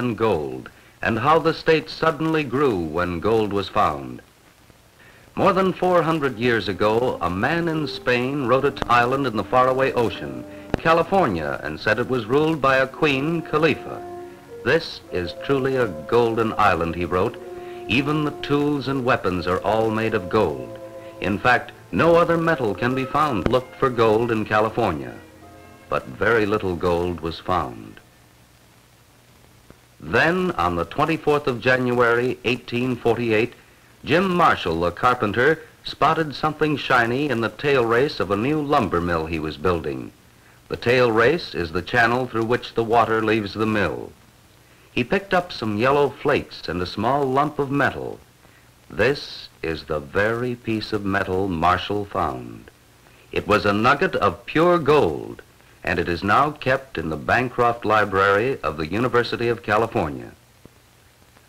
and gold, and how the state suddenly grew when gold was found. More than 400 years ago, a man in Spain wrote an island in the faraway ocean, California, and said it was ruled by a queen, Calafia. This is truly a golden island, he wrote. Even the tools and weapons are all made of gold. In fact, no other metal can be found. Looked for gold in California, but very little gold was found. Then, on the 24th of January, 1848, Jim Marshall, the carpenter, spotted something shiny in the tail race of a new lumber mill he was building. The tail race is the channel through which the water leaves the mill. He picked up some yellow flakes and a small lump of metal. This is the very piece of metal Marshall found. It was a nugget of pure gold, and it is now kept in the Bancroft Library of the University of California.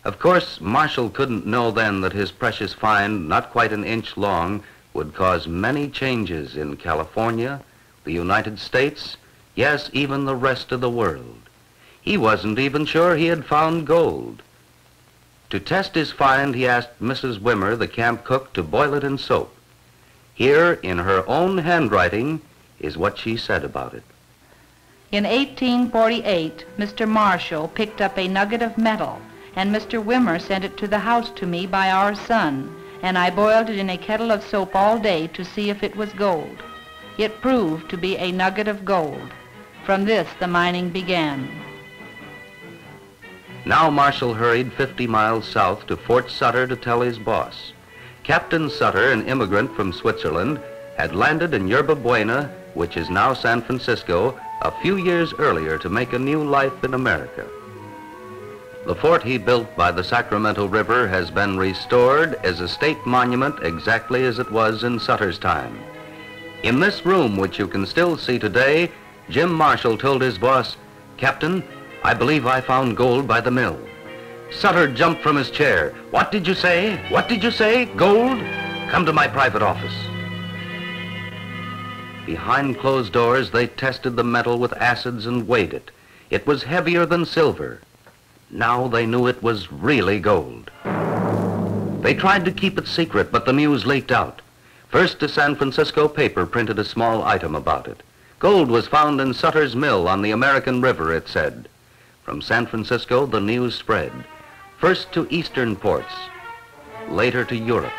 Of course, Marshall couldn't know then that his precious find, not quite an inch long, would cause many changes in California, the United States, yes, even the rest of the world. He wasn't even sure he had found gold. To test his find, he asked Mrs. Wimmer, the camp cook, to boil it in soap. Here, in her own handwriting, is what she said about it. In 1848, Mr. Marshall picked up a nugget of metal, and Mr. Wimmer sent it to the house to me by our son, and I boiled it in a kettle of soap all day to see if it was gold. It proved to be a nugget of gold. From this, the mining began. Now Marshall hurried 50 miles south to Fort Sutter to tell his boss. Captain Sutter, an immigrant from Switzerland, had landed in Yerba Buena, which is now San Francisco, a few years earlier to make a new life in America. The fort he built by the Sacramento River has been restored as a state monument exactly as it was in Sutter's time. In this room, which you can still see today, Jim Marshall told his boss, Captain, I believe I found gold by the mill. Sutter jumped from his chair. What did you say? What did you say? Gold? Come to my private office. Behind closed doors, they tested the metal with acids and weighed it. It was heavier than silver. Now they knew it was really gold. They tried to keep it secret, but the news leaked out. First, a San Francisco paper printed a small item about it. Gold was found in Sutter's Mill on the American River, it said. From San Francisco, the news spread. First to eastern ports, later to Europe.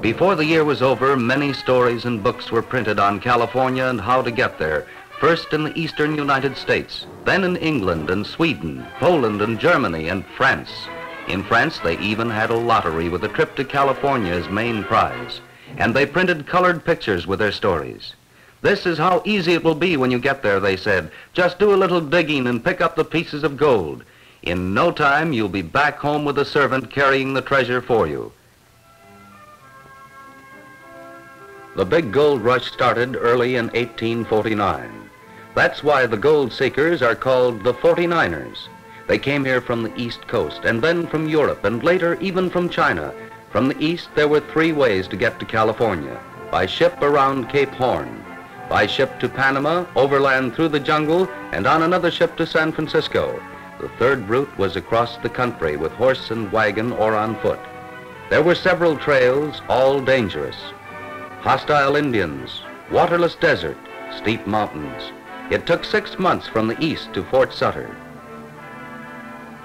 Before the year was over, many stories and books were printed on California and how to get there, first in the eastern United States, then in England and Sweden, Poland and Germany and France. In France, they even had a lottery with a trip to California as main prize. And they printed colored pictures with their stories. This is how easy it will be when you get there, they said. Just do a little digging and pick up the pieces of gold. In no time, you'll be back home with a servant carrying the treasure for you. The big gold rush started early in 1849. That's why the gold seekers are called the 49ers. They came here from the East Coast and then from Europe and later even from China. From the East, there were three ways to get to California. By ship around Cape Horn, by ship to Panama, overland through the jungle, and on another ship to San Francisco. The third route was across the country with horse and wagon or on foot. There were several trails, all dangerous hostile Indians, waterless desert, steep mountains. It took six months from the east to Fort Sutter.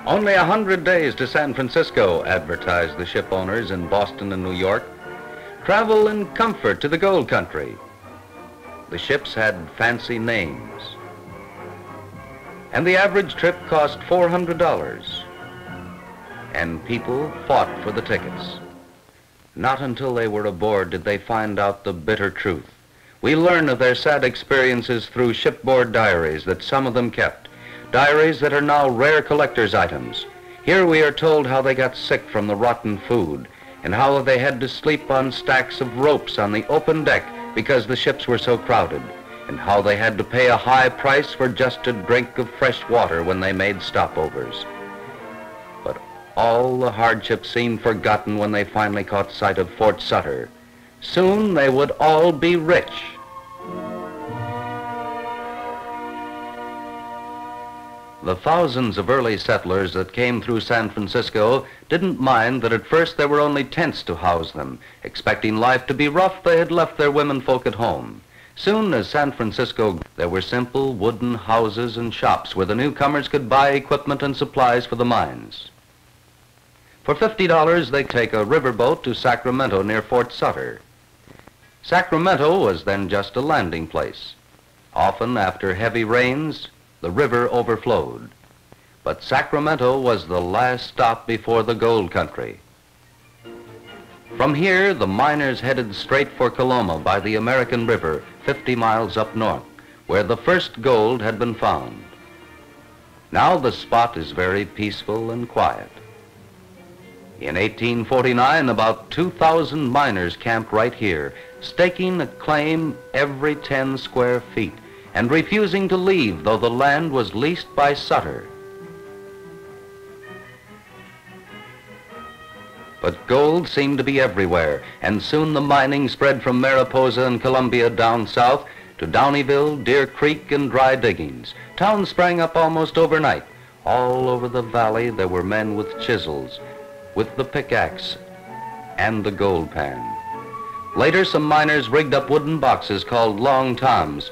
Only a hundred days to San Francisco, advertised the ship owners in Boston and New York. Travel in comfort to the gold country. The ships had fancy names. And the average trip cost $400. And people fought for the tickets. Not until they were aboard did they find out the bitter truth. We learn of their sad experiences through shipboard diaries that some of them kept, diaries that are now rare collector's items. Here we are told how they got sick from the rotten food and how they had to sleep on stacks of ropes on the open deck because the ships were so crowded, and how they had to pay a high price for just a drink of fresh water when they made stopovers. All the hardships seemed forgotten when they finally caught sight of Fort Sutter. Soon they would all be rich. The thousands of early settlers that came through San Francisco didn't mind that at first there were only tents to house them. Expecting life to be rough, they had left their womenfolk at home. Soon as San Francisco, there were simple wooden houses and shops where the newcomers could buy equipment and supplies for the mines. For $50, they take a riverboat to Sacramento near Fort Sutter. Sacramento was then just a landing place. Often after heavy rains, the river overflowed. But Sacramento was the last stop before the gold country. From here, the miners headed straight for Coloma by the American River, 50 miles up north, where the first gold had been found. Now the spot is very peaceful and quiet. In 1849, about 2,000 miners camped right here, staking a claim every 10 square feet and refusing to leave, though the land was leased by Sutter. But gold seemed to be everywhere, and soon the mining spread from Mariposa and Columbia down south to Downieville, Deer Creek, and dry diggings. Towns sprang up almost overnight. All over the valley there were men with chisels, with the pickaxe, and the gold pan. Later, some miners rigged up wooden boxes called long toms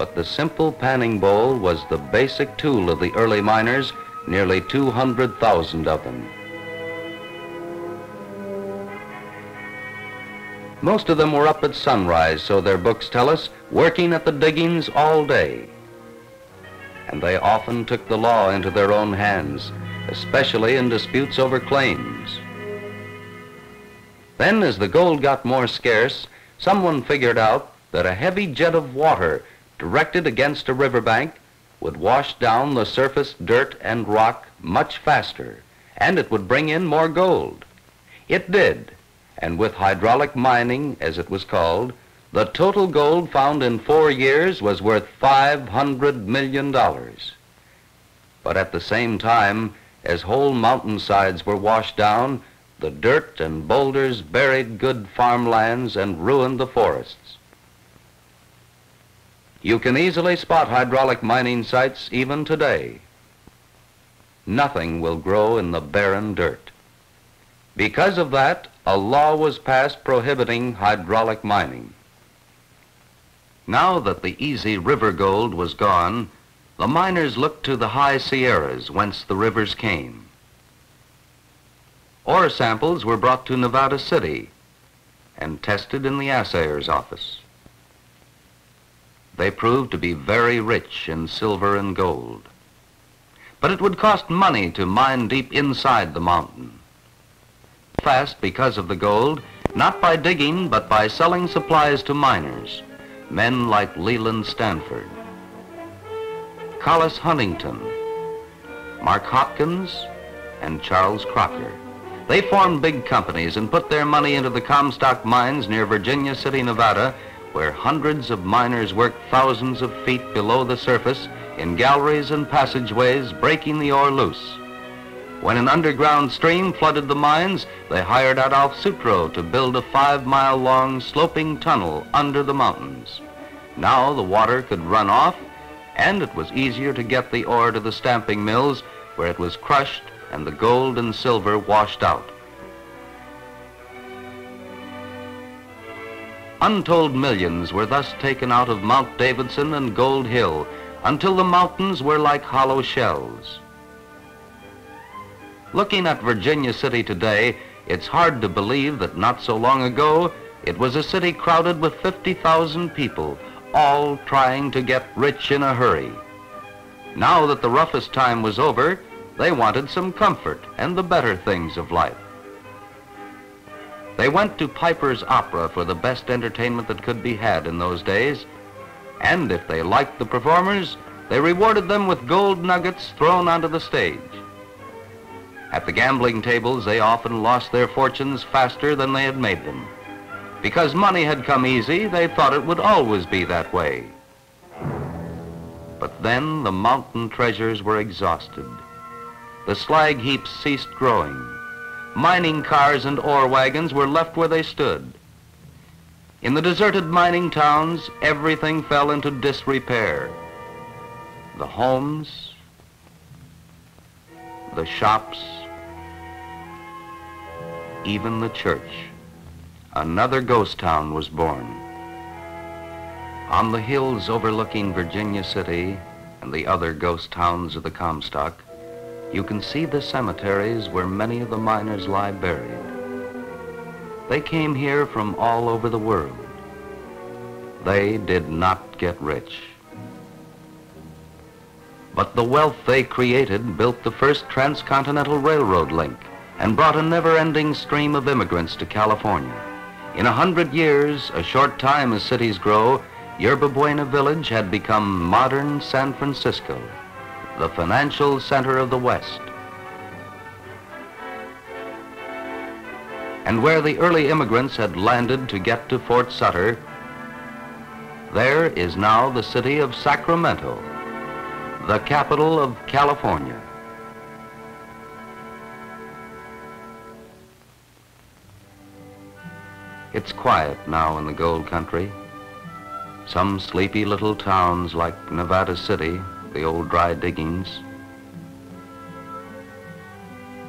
but the simple panning bowl was the basic tool of the early miners, nearly 200,000 of them. Most of them were up at sunrise, so their books tell us, working at the diggings all day. And they often took the law into their own hands, especially in disputes over claims. Then, as the gold got more scarce, someone figured out that a heavy jet of water directed against a riverbank would wash down the surface dirt and rock much faster, and it would bring in more gold. It did, and with hydraulic mining, as it was called, the total gold found in four years was worth $500 million. But at the same time, as whole mountainsides were washed down, the dirt and boulders buried good farmlands and ruined the forests. You can easily spot hydraulic mining sites even today. Nothing will grow in the barren dirt. Because of that, a law was passed prohibiting hydraulic mining. Now that the easy river gold was gone, the miners looked to the high Sierras whence the rivers came. Ore samples were brought to Nevada City and tested in the assayer's office. They proved to be very rich in silver and gold. But it would cost money to mine deep inside the mountain. Fast because of the gold, not by digging, but by selling supplies to miners, men like Leland Stanford, Collis Huntington, Mark Hopkins, and Charles Crocker. They formed big companies and put their money into the Comstock mines near Virginia City, Nevada, where hundreds of miners worked thousands of feet below the surface in galleries and passageways, breaking the ore loose. When an underground stream flooded the mines, they hired Adolph Sutro to build a five-mile-long sloping tunnel under the mountains. Now the water could run off, and it was easier to get the ore to the stamping mills, where it was crushed and the gold and silver washed out. Untold millions were thus taken out of Mount Davidson and Gold Hill until the mountains were like hollow shells. Looking at Virginia City today, it's hard to believe that not so long ago, it was a city crowded with 50,000 people, all trying to get rich in a hurry. Now that the roughest time was over, they wanted some comfort and the better things of life. They went to Piper's Opera for the best entertainment that could be had in those days. And if they liked the performers, they rewarded them with gold nuggets thrown onto the stage. At the gambling tables, they often lost their fortunes faster than they had made them. Because money had come easy, they thought it would always be that way. But then the mountain treasures were exhausted. The slag heaps ceased growing mining cars and ore wagons were left where they stood. In the deserted mining towns, everything fell into disrepair. The homes the shops, even the church. Another ghost town was born. On the hills overlooking Virginia City and the other ghost towns of the Comstock, you can see the cemeteries where many of the miners lie buried. They came here from all over the world. They did not get rich. But the wealth they created built the first transcontinental railroad link and brought a never-ending stream of immigrants to California. In a hundred years, a short time as cities grow, Yerba Buena Village had become modern San Francisco, the financial center of the West. And where the early immigrants had landed to get to Fort Sutter, there is now the city of Sacramento, the capital of California. It's quiet now in the gold country. Some sleepy little towns like Nevada City, the old dry diggings.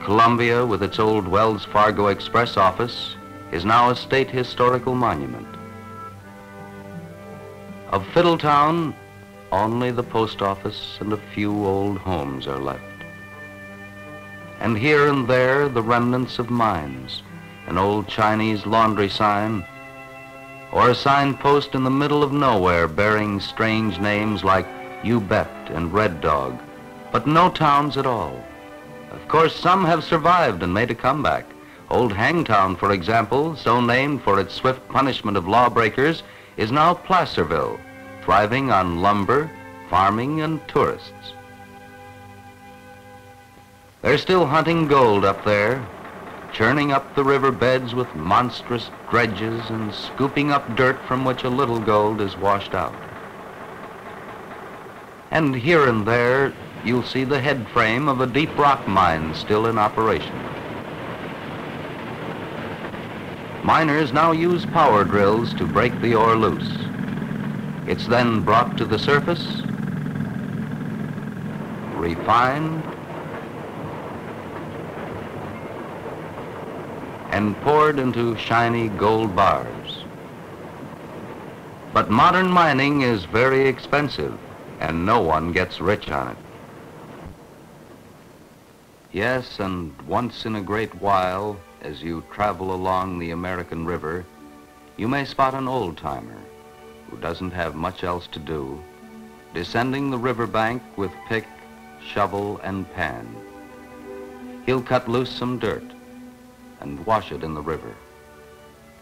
Columbia, with its old Wells Fargo Express office, is now a state historical monument. Of Fiddletown, only the post office and a few old homes are left. And here and there, the remnants of mines, an old Chinese laundry sign, or a signpost in the middle of nowhere bearing strange names like You Bet and Red Dog, but no towns at all. Of course, some have survived and made a comeback. Old Hangtown, for example, so named for its swift punishment of lawbreakers, is now Placerville, thriving on lumber, farming, and tourists. They're still hunting gold up there, churning up the river beds with monstrous dredges and scooping up dirt from which a little gold is washed out. And here and there, you'll see the head frame of a deep rock mine still in operation. Miners now use power drills to break the ore loose. It's then brought to the surface, refined, and poured into shiny gold bars. But modern mining is very expensive, and no one gets rich on it. Yes, and once in a great while, as you travel along the American River, you may spot an old-timer who doesn't have much else to do, descending the riverbank with pick, shovel, and pan. He'll cut loose some dirt and wash it in the river,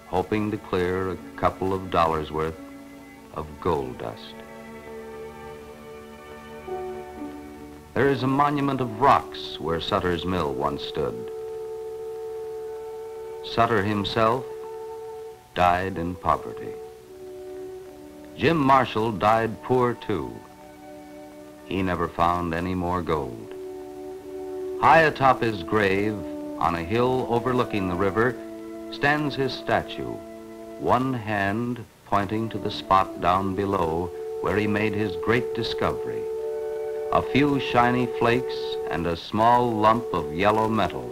hoping to clear a couple of dollars worth of gold dust. There is a monument of rocks where Sutter's mill once stood. Sutter himself died in poverty. Jim Marshall died poor too. He never found any more gold. High atop his grave, on a hill overlooking the river, stands his statue, one hand pointing to the spot down below where he made his great discovery. A few shiny flakes and a small lump of yellow metal,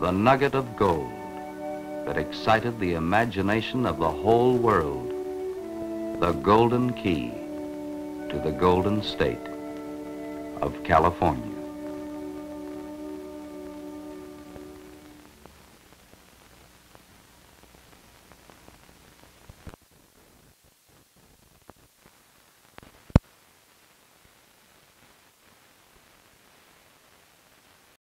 the nugget of gold that excited the imagination of the whole world the golden key to the golden state of California.